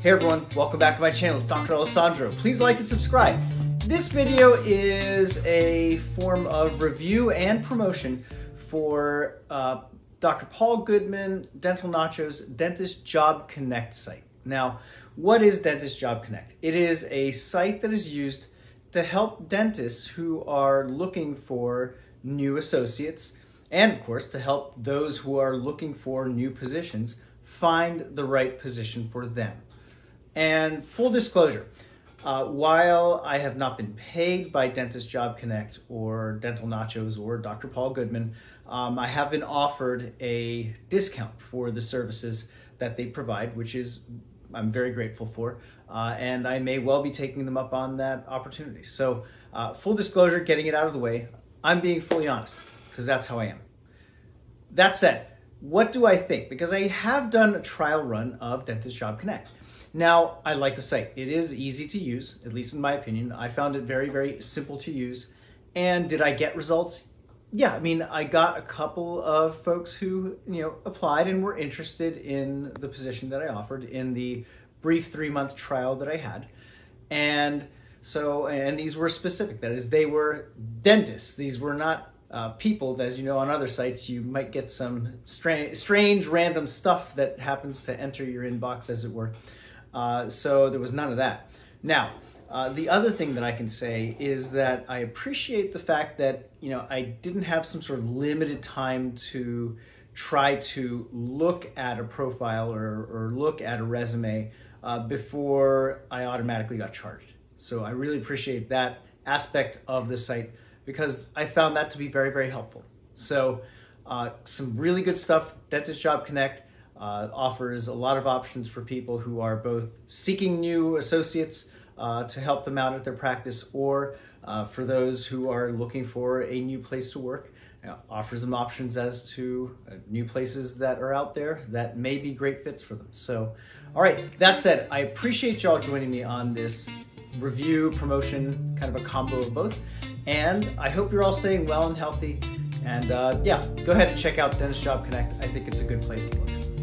Hey everyone, welcome back to my channel. It's Dr. Alessandro. Please like and subscribe. This video is a form of review and promotion for uh, Dr. Paul Goodman Dental Nacho's Dentist Job Connect site. Now, what is Dentist Job Connect? It is a site that is used to help dentists who are looking for new associates and of course to help those who are looking for new positions find the right position for them. And full disclosure, uh, while I have not been paid by Dentist Job Connect or Dental Nachos or Dr. Paul Goodman, um, I have been offered a discount for the services that they provide, which is I'm very grateful for, uh, and I may well be taking them up on that opportunity. So, uh, full disclosure, getting it out of the way, I'm being fully honest because that's how I am. That said, what do I think? Because I have done a trial run of Dentist Job Connect. Now, I like the site. It is easy to use, at least in my opinion. I found it very, very simple to use. And did I get results? Yeah, I mean, I got a couple of folks who, you know, applied and were interested in the position that I offered in the brief three month trial that I had. And so, and these were specific. That is, they were dentists. These were not uh, people, as you know, on other sites, you might get some strange, strange, random stuff that happens to enter your inbox, as it were. Uh, so there was none of that. Now, uh, the other thing that I can say is that I appreciate the fact that you know I didn't have some sort of limited time to try to look at a profile or, or look at a resume uh, before I automatically got charged. So I really appreciate that aspect of the site because I found that to be very, very helpful. So uh, some really good stuff. Dentist Job Connect uh, offers a lot of options for people who are both seeking new associates uh, to help them out at their practice or uh, for those who are looking for a new place to work. offers them options as to uh, new places that are out there that may be great fits for them. So, all right, that said, I appreciate y'all joining me on this review, promotion, kind of a combo of both. And I hope you're all staying well and healthy. And uh, yeah, go ahead and check out Dentist Job Connect. I think it's a good place to look.